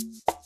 you